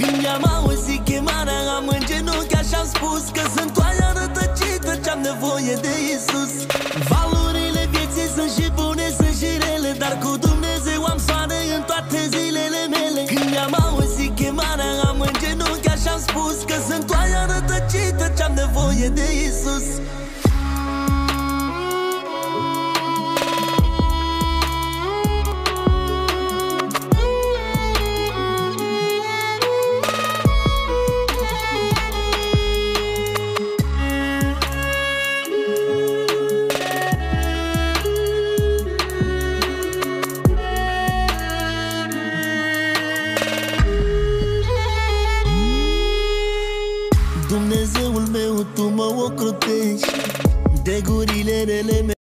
Când i-am auzit chemarea am în genunchi și-am spus Că sunt toaia rătăcită ce-am nevoie de Isus. Valurile vieții sunt și bune, sunt și rele Dar cu Dumnezeu am soare în toate zilele mele Când i-am auzit chemarea am în genunchi și-am spus Că sunt toaia rătăcită ce-am nevoie de Isus. Dumnezeul meu, tu mă ocrotești. De gurile rele mele